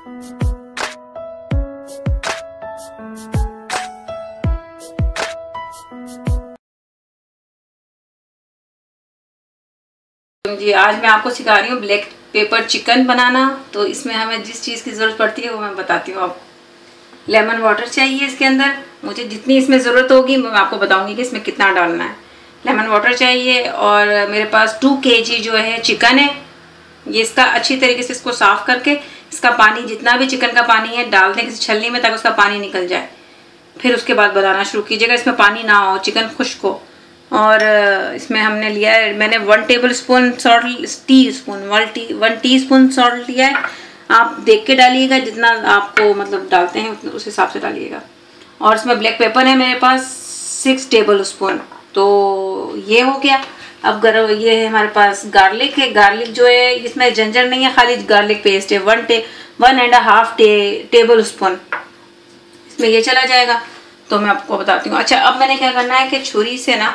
जी, आज मैं आपको सिखा रही हूँ ब्लैक पेपर चिकन बनाना। तो इसमें हमें जिस चीज़ की ज़रूरत पड़ती है, वो मैं बताती हूँ आपको लेमन वाटर चाहिए इसके अंदर। मुझे जितनी इसमें ज़रूरत होगी, मैं आपको बताऊँगी कि इसमें कितना डालना है। लेमन वाटर चाहिए और मेरे पास टू के जो है चिकन है। ये इसका अच्छी तरीके से इसको साफ़ करके इसका पानी, जितना भी चिकन का पानी है, डाल दें किसी छलनी में ताकि उसका पानी निकल जाए। फिर उसके बाद बनाना शुरू कीजिएगा, इसमें पानी ना हो, चिकन खुश्क हो। और इसमें हमने लिया है, मैंने one tablespoon salt teaspoon one T one T spoon salt लिया है। आप देख के डालिएगा, जितना आपको मतलब डालते हैं उस हिसाब से डालिएगा। और इसमें ब्लैक पेपर है मेरे पास सिक्स टेबल स्पून तो ये हो गया। अब गरम ये है हमारे पास गार्लिक है। गार्लिक जो है, इसमें जंजर नहीं है, खाली गार्लिक पेस्ट है। वन टे वन एंड हाफ़ टे टेबल स्पून इसमें ये चला जाएगा। तो मैं आपको बताती हूँ। अच्छा अब मैंने क्या करना है कि छुरी से ना,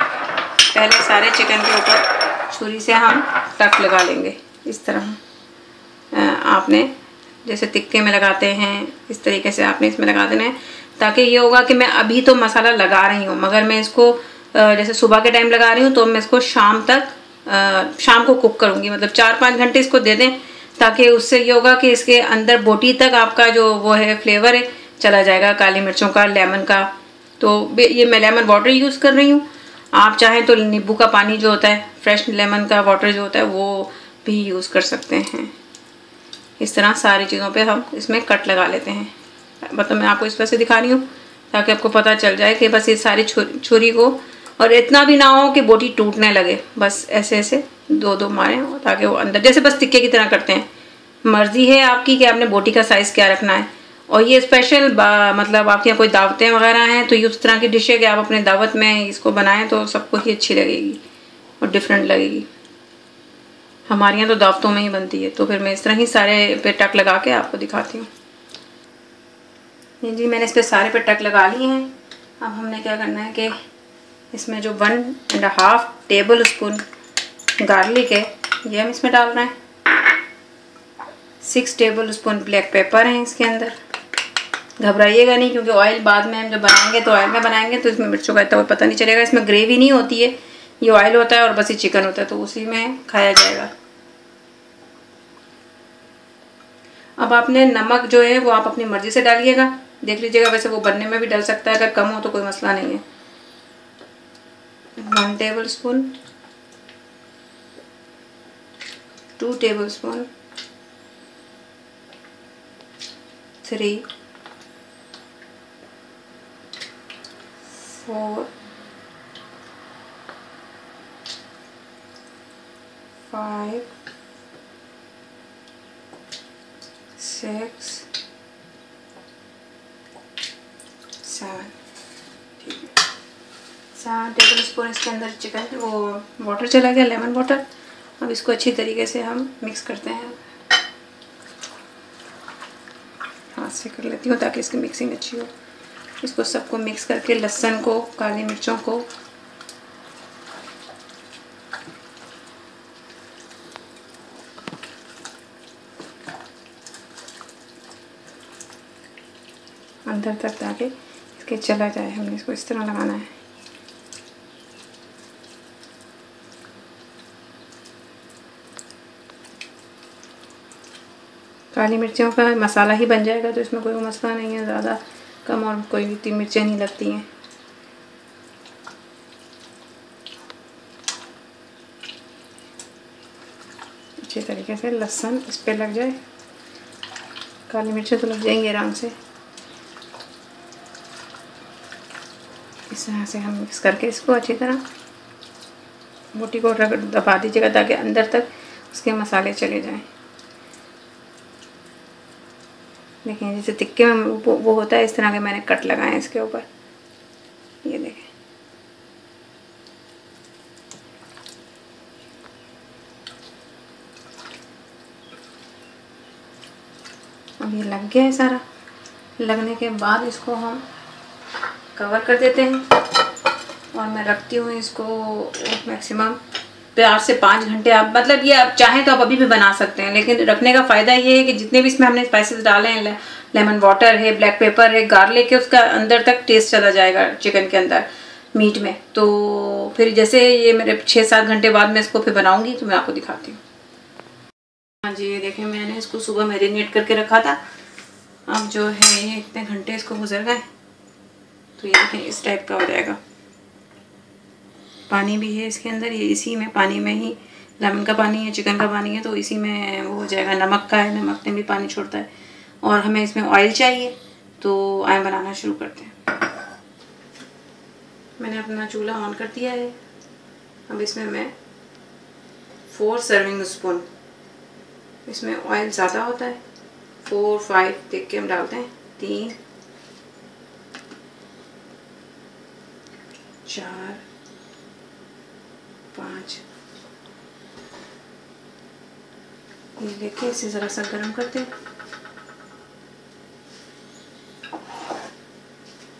पहले सारे चिकन के ऊपर छुरी से हम टक लगा लेंगे। इस तरह आपने जैसे तिक्के में लगाते हैं, इस तरीके से आपने इसमें लगा देना है। ताकि ये होगा कि मैं अभी तो मसाला लगा रही हूँ, मगर मैं इसको जैसे सुबह के टाइम लगा रही हूँ तो मैं इसको शाम तक शाम को कुक करूँगी। मतलब चार पाँच घंटे इसको दे दें, ताकि उससे ये होगा कि इसके अंदर बोटी तक आपका जो वो है फ्लेवर है, चला जाएगा, काली मिर्चों का लेमन का। तो ये मैं लेमन वाटर यूज़ कर रही हूँ। आप चाहें तो नींबू का पानी जो होता है फ्रेश लेमन का वाटर जो होता है, वो भी यूज़ कर सकते हैं। इस तरह सारी चीज़ों पे हम इसमें कट लगा लेते हैं। मतलब मैं आपको इस तरह से दिखा रही हूँ, ताकि आपको पता चल जाए कि बस ये सारी छुरी को और इतना भी ना हो कि बोटी टूटने लगे। बस ऐसे ऐसे दो दो मारें ताकि वो अंदर, जैसे बस टिक्के की तरह करते हैं। मर्ज़ी है आपकी कि आपने बोटी का साइज़ क्या रखना है। और ये स्पेशल मतलब आपके यहाँ कोई दावतें वगैरह हैं तो ये उस तरह की डिश है कि आप अपने दावत में इसको बनाएँ तो सबको ही अच्छी लगेगी और डिफरेंट लगेगी। हमारे यहाँ तो दावतों में ही बनती है तो फिर मैं इस तरह ही सारे पे टक लगा के आपको दिखाती हूँ। जी मैंने इस पर सारे पे टक लगा लिए हैं। अब हमने क्या करना है कि इसमें जो one and half tablespoon garlic है, ये हम इसमें डाल रहे हैं। Six tablespoon black pepper हैं इसके अंदर। घबराइएगा नहीं, क्योंकि ऑयल बाद में हम जब बनाएँगे तो ऑयल में बनाएँगे तो इसमें मिर्चों का इतना कोई पता नहीं चलेगा। इसमें ग्रेवी नहीं होती है, ये ऑयल होता है और बस ये चिकन होता है तो उसी में खाया जाएगा। अब आपने नमक जो है, वो आप अपनी मर्ज़ी से डालिएगा। देख लीजिएगा, वैसे वो बनने में भी डल सकता है, अगर कम हो तो कोई मसला नहीं है। 1 tablespoon. 2 tablespoon. 3 4 5 6 7 सा टेबल स्पून इसके अंदर चिकन वो वाटर चला गया लेमन वाटर अब इसको अच्छी तरीके से हम मिक्स करते हैं। हाथ से कर लेती हूँ ताकि इसकी मिक्सिंग अच्छी हो। इसको सबको मिक्स करके लहसन को, काली मिर्चों को। अंदर तक ताकि इसके चला जाए। हमने इसको इस तरह लगाना है। काली मिर्चियों का मसाला ही बन जाएगा तो इसमें कोई मसला नहीं है, ज़्यादा कम और कोई भी तीन मिर्चें नहीं लगती हैं। अच्छे तरीके से लहसुन इस पर लग जाए। काली मिर्चें तो लग जाएँगी आराम से। इस तरह से हम मिक्स करके इसको अच्छी तरह बोटी को रगड़ दबा दीजिएगा, ताकि अंदर तक उसके मसाले चले जाएँ। देखें जैसे तिक्के में वो, वो होता है इस तरह के मैंने कट लगाए हैं इसके ऊपर। ये देखें। अब ये लग गया है सारा। लगने के बाद इसको हम कवर कर देते हैं। और मैं रखती हूँ इसको मैक्सिमम चार से पाँच घंटे आप मतलब ये आप चाहें तो आप अभी भी बना सकते हैं, लेकिन रखने का फ़ायदा ये है कि जितने भी इसमें हमने स्पाइसेस डाले हैं लेमन वाटर है ब्लैक पेपर है गार्लिक है, उसका अंदर तक टेस्ट चला जाएगा चिकन के अंदर मीट में। तो फिर जैसे ये मेरे छः सात घंटे बाद मैं इसको फिर बनाऊँगी तो मैं आपको दिखाती हूँ। हाँ जी, ये देखें मैंने इसको सुबह मैरिनेट करके रखा था। अब जो है, ये इतने घंटे इसको गुजर गए। तो ये देखें इस टाइप का हो जाएगा। पानी भी है इसके अंदर, ये इसी में पानी में ही, लेमन का पानी है, चिकन का पानी है तो इसी में वो हो जाएगा, नमक का है, नमक में भी पानी छोड़ता है। और हमें इसमें ऑयल चाहिए तो आए बनाना शुरू करते हैं। मैंने अपना चूल्हा ऑन कर दिया है। अब इसमें मैं फोर सर्विंग स्पून इसमें ऑयल ज़्यादा होता है। फोर फाइव देख के हम डालते हैं। तीन, चार पाँच। ये लेके इसे ज़रा सा गर्म करते हैं।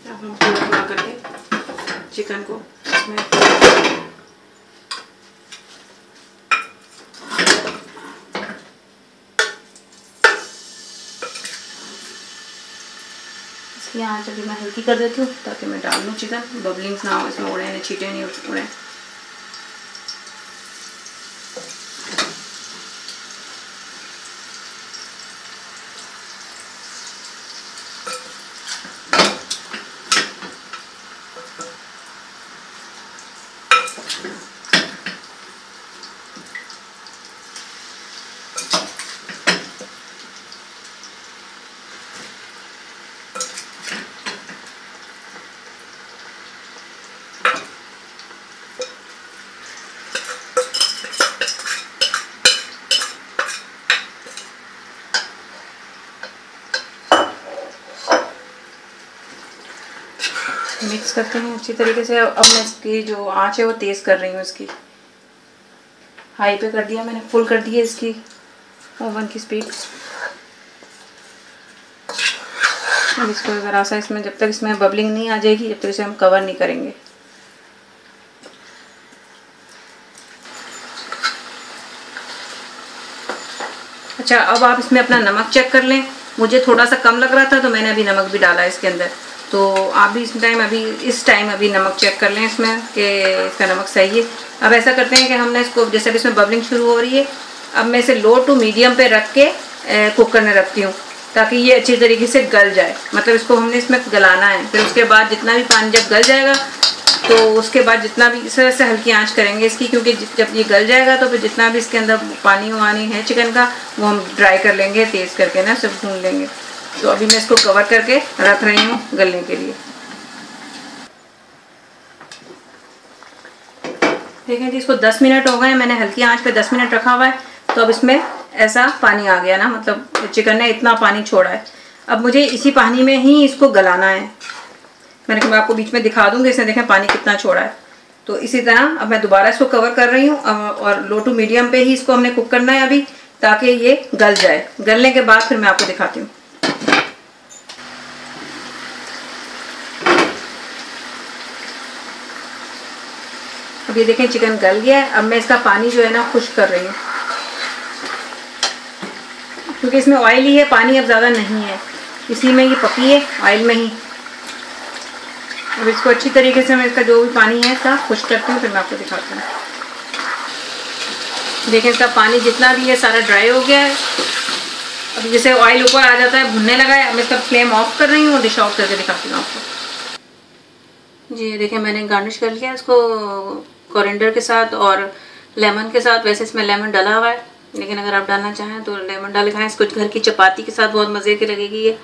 अब हम पूरा पूरा करके चिकन को। इसमें इसकी आँच अभी मैं हल्की कर देती हूँ ताकि मैं डाल लूँ चिकन। बबलिंग्स ना हो, इसमें उड़े छीटे नहीं उड़े मिक्स करते हैं अच्छी तरीके से अब मैं इसकी जो आँच है वो तेज़ कर रही हूँ इसकी। हाई पे कर दिया मैंने फुल कर दिया इसकी ओवन की स्पीड अब इसको ज़रा सा इसमें, जब तक इसमें बबलिंग नहीं आ जाएगी, जब तक इसे हम कवर नहीं करेंगे। अच्छा अब आप इसमें अपना नमक चेक कर लें। मुझे थोड़ा सा कम लग रहा था तो मैंने अभी नमक भी डाला है इसके अंदर। तो आप भी इस टाइम अभी, इस टाइम अभी नमक चेक कर लें इसमें कि इसका नमक सही है। अब ऐसा करते हैं कि हमने इसको, जैसे अभी इसमें बबलिंग शुरू हो रही है, अब मैं इसे लो टू मीडियम पे रख के कुक करने रखती हूँ, ताकि ये अच्छी तरीके से गल जाए। मतलब इसको हमने इसमें गलाना है। फिर उसके बाद जितना भी पानी जब गल जाएगा तो उसके बाद जितना भी, इस से हल्की आँच करेंगे इसकी, क्योंकि जब ये गल जाएगा तो फिर जितना भी इसके अंदर पानी वानी है चिकन का, वो हम ड्राई कर लेंगे, तेज़ करके ना, सब भून लेंगे। तो अभी मैं इसको कवर करके रख रही हूँ गलने के लिए। देखें जी, इसको 10 मिनट हो गए मैंने हल्की आँच पे 10 मिनट रखा हुआ है तो अब इसमें ऐसा पानी आ गया ना मतलब चिकन ने इतना पानी छोड़ा है। अब मुझे इसी पानी में ही इसको गलाना है। मैंने कहा, मैं आपको बीच में दिखा दूँगी, इसने देखें पानी कितना छोड़ा है। तो इसी तरह अब मैं दोबारा इसको कवर कर रही हूँ और लो टू मीडियम पे ही इसको हमने कुक करना है अभी, ताकि ये गल जाए। गलने के बाद फिर मैं आपको दिखाती हूँ। अब ये देखें चिकन गल गया है। अब मैं इसका पानी जो है ना, खुश कर रही हूँ। क्योंकि इसमें ऑयल ही है, पानी अब ज़्यादा नहीं है। इसी में ये पकी है ऑयल में ही। अब इसको अच्छी तरीके से मैं इसका जो भी पानी है, इसका खुश करती हूँ, फिर मैं आपको दिखाती हूँ। देखें, इसका पानी जितना भी है, सारा ड्राई हो गया है। अब जैसे ऑयल ऊपर आ जाता है, भुनने लगा है अब मैं इसका फ्लेम ऑफ़ कर रही हूँ और डिश ऑफ़ करके दिखाती हूँ आपको। जी, देखिए, मैंने गार्निश कर लिया इसको कोरिएंडर के साथ और लेमन के साथ। वैसे इसमें लेमन डाला हुआ है, लेकिन अगर आप डालना चाहें तो लेमन डाल खाएँ। इसको घर की चपाती के साथ बहुत मज़े की लगेगी ये।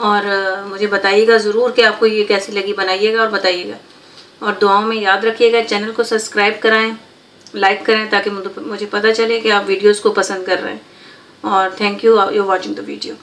और मुझे बताइएगा ज़रूर कि आपको ये कैसी लगी। बनाइएगा और बताइएगा। और दुआओं में याद रखिएगा, चैनल को सब्सक्राइब कराएँ, लाइक करें ताकि मुझे पता चले कि आप वीडियोस को पसंद कर रहे हैं। और thank you you watching the video